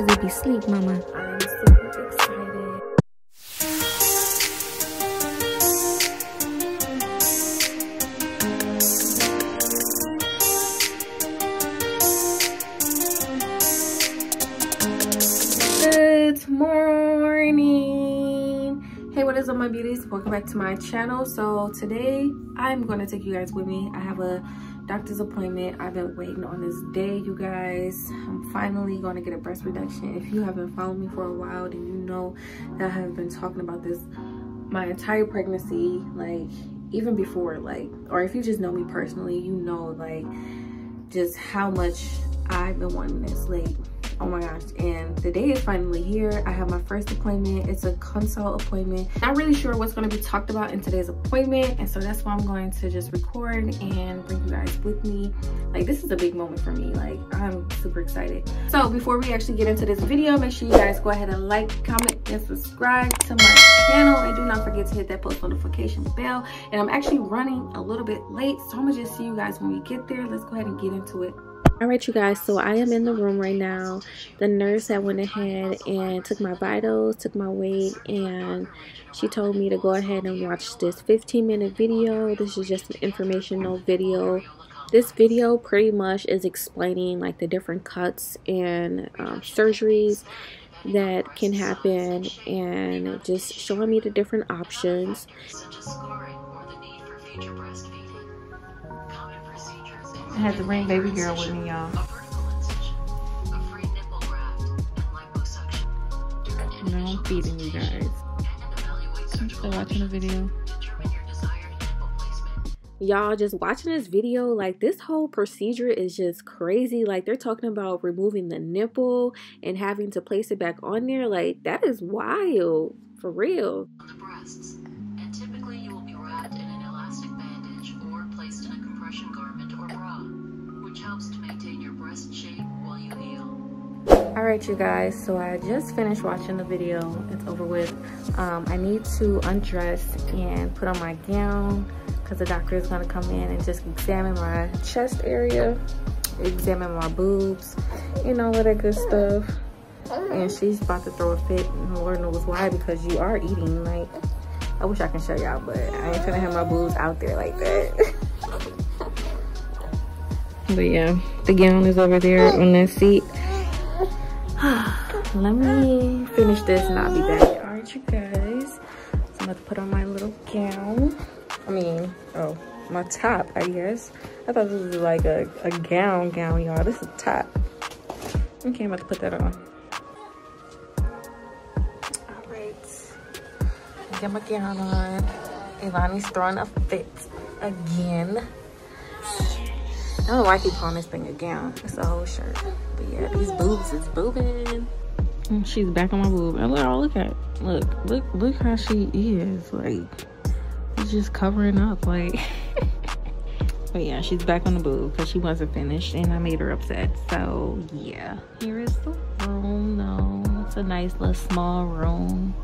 Cause be sleep, mama. I'm excited. Good morning. Hey, what is up, my beauties? Welcome back to my channel. So today I'm going to take you guys with me. I have a doctor's appointment. I've been waiting on this day, you guys. I'm finally going to get a breast reduction. If you haven't followed me for a while, then you know that I have been talking about this my entire pregnancy, like even before, like, or if you just know me personally, you know, like, just how much I've been wanting this, like, oh my gosh and the day is finally here. I have my first appointment. It's a consult appointment. Not really sure what's going to be talked about in today's appointment and so that's why i'm going to just record and bring you guys with me. Like this is a big moment for me. Like i'm super excited. So before we actually get into this video make sure you guys go ahead and like comment and subscribe to my channel. And do not forget to hit that post notification bell. And i'm actually running a little bit late so i'm gonna just see you guys when we get there. Let's go ahead and get into it all right you guys so i am in the room right now. The nurse had went ahead and took my vitals took my weight and she told me to go ahead and watch this 15 minute video. This is just an informational video. This video pretty much is explaining like the different cuts and um, surgeries that can happen and just showing me the different options I had to bring baby girl with me, y'all. Now I'm feeding you guys. I'm still watching the video. y'all just watching this video like this whole procedure is just crazy. Like they're talking about removing the nipple and having to place it back on there. Like that is wild. For real. The breasts, and typically you will be wrapped in an elastic bandage or placed in a compression garment or bra, helps to maintain your breast shape while you heal. All right, you guys, so I just finished watching the video. It's over with. Um, I need to undress and put on my gown because the doctor is gonna come in and just examine my chest area, examine my boobs, and all of that good stuff. And she's about to throw a fit, and Lord knows why, because you are eating. Like, I wish I can show y'all, but I ain't gonna have my boobs out there like that. but yeah, the gown is over there on that seat. Let me finish this and I'll be back. All right, you guys. So I'm about to put on my little gown. I mean, oh, my top, I guess. I thought this was like a, a gown gown, y'all. This is a top. Okay, I'm about to put that on. All right. Get my gown on. Ivani's throwing a fit again. I don't know why I keep calling this thing a gown. It's a whole shirt. But yeah, these boobs is boobing. Mm, she's back on my boob. And look, look at, look, look, look how she is. Like, she's just covering up. Like, but yeah, she's back on the boob because she wasn't finished and I made her upset. So yeah, here is the room. No, it's a nice little small room.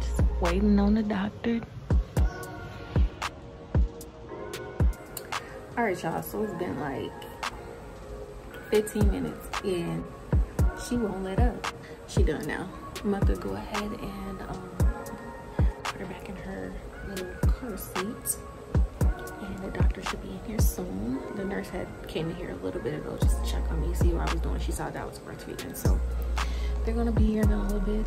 Just waiting on the doctor. All right, y'all. So it's been like 15 minutes and she won't let up. She done now. I'm about to go ahead and um, put her back in her little car seat. And the doctor should be in here soon. The nurse had came in here a little bit ago just to check on me, see what I was doing. She saw that I was breastfeeding. So they're gonna be here in a little bit.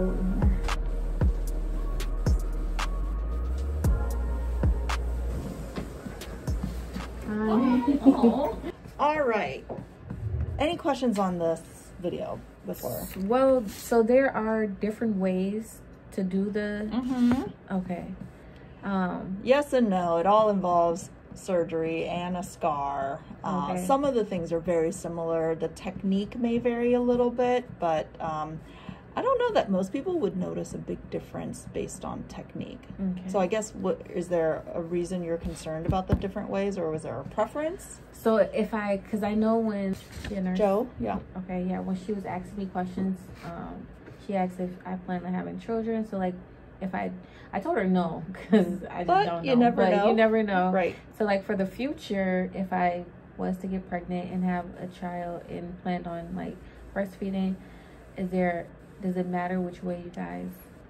Cold in here. All right. Any questions on this video before? Well, so there are different ways to do the. Mm-hmm. Okay. Um. Yes and no. It all involves surgery and a scar. Uh, some of the things are very similar. The technique may vary a little bit, but um, I don't know that most people would notice a big difference based on technique. Okay. So I guess what is there a reason you're concerned about the different ways, or was there a preference? So if I, because I know when know, Joe, yeah, Okay, yeah. When she was asking me questions, um, she asked if I plan on having children. So like, if I, I told her no because I just But don't know. you never but know. You never know. right. So like for the future, if I was to get pregnant and have a child and planned on like breastfeeding, is there? Does it matter which way you guys?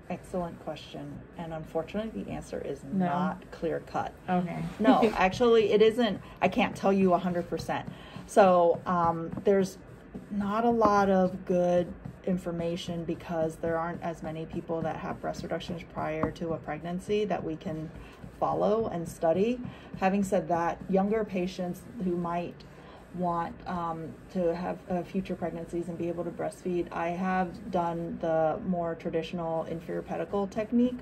Excellent question, and unfortunately, the answer is No. not clear cut. Okay. No, actually, it isn't. I can't tell you 100%. So, um, there's not a lot of good information because there aren't as many people that have breast reductions prior to a pregnancy that we can follow and study. Having said that, younger patients who might want um, to have uh, future pregnancies and be able to breastfeed, I have done the more traditional inferior pedicle technique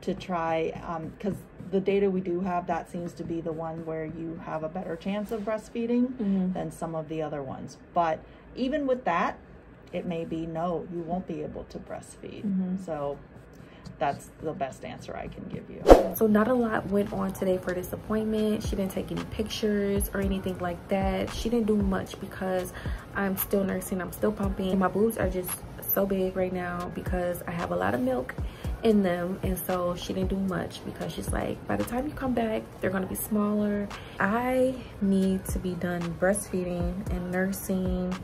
to try because the data we do have that seems to be the one where you have a better chance of breastfeeding Mhm. than some of the other ones but even with that it may be no you won't be able to breastfeed Mhm. so that's the best answer i can give you So not a lot went on today for this appointment. She didn't take any pictures or anything like that. She didn't do much because I'm still nursing. I'm still pumping. My boobs are just so big right now because I have a lot of milk in them. And so she didn't do much because she's like, by the time you come back, they're going to be smaller. I need to be done breastfeeding and nursing.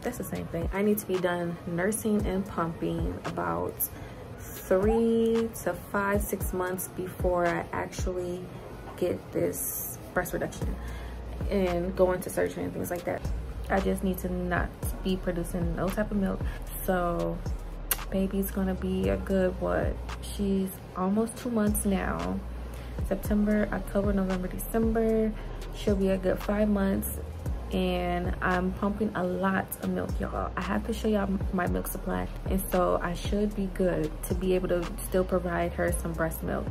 That's the same thing. I need to be done nursing and pumping about three to five, six months before I actually get this breast reduction and go into surgery and things like that. I just need to not be producing no type of milk. So baby's gonna be a good what? She's almost two months now. September, October, November, December. She'll be a good five months and I'm pumping a lot of milk, y'all. I have to show y'all my milk supply. And so I should be good to be able to still provide her some breast milk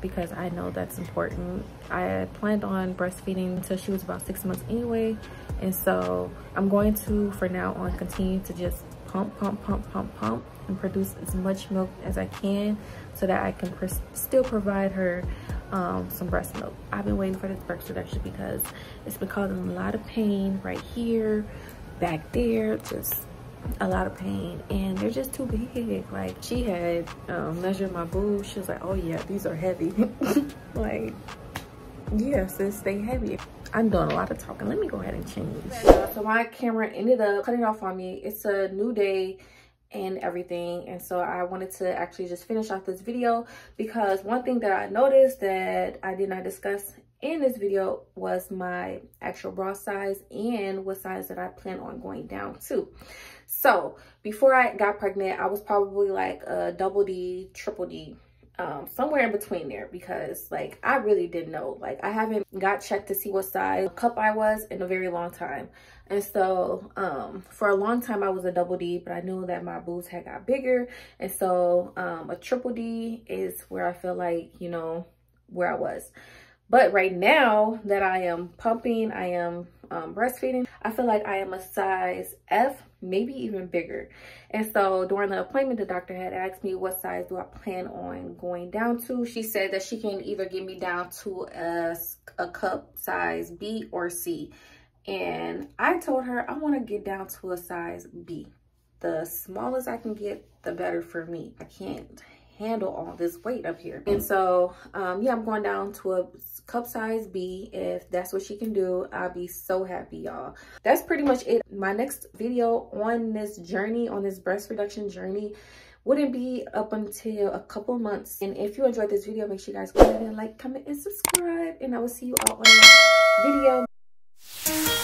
because I know that's important. I planned on breastfeeding until she was about six months anyway. And so I'm going to, for now on, continue to just pump, pump, pump, pump, pump and produce as much milk as I can so that I can still provide her um, some breast milk. I've been waiting for this breast reduction because it's been causing a lot of pain right here, back there, just a lot of pain. And they're just too big. Like she had um, measured my boobs she was like oh yeah these are heavy. Like yeah sis they heavy. I'm doing a lot of talking. Let me go ahead and change. So my camera ended up cutting off on me. It's a new day and everything. And so i wanted to actually just finish off this video because one thing that i noticed that i did not discuss in this video was my actual bra size and what size that i plan on going down to. So before I got pregnant, I was probably like a double D, triple D, um, somewhere in between there because like I really didn't know. Like I haven't got checked to see what size cup I was in a very long time. And so um, for a long time I was a double D, but I knew that my boobs had got bigger. And so um, a triple D is where I feel like, you know, where I was. But right now that I am pumping, I am um, breastfeeding, I feel like I am a size F, maybe even bigger. And so during the appointment, the doctor had asked me what size do I plan on going down to. She said that she can either get me down to a, a cup size B or C. And I told her I want to get down to a size B. The smallest I can get, the better for me. I can't handle all this weight up here. And so, um, yeah, I'm going down to a cup size B. If that's what she can do, I'll be so happy, y'all. That's pretty much it. My next video on this journey, on this breast reduction journey, wouldn't be up until a couple months. And if you enjoyed this video, make sure you guys go ahead and like, comment, and subscribe. And I will see you all on the next video.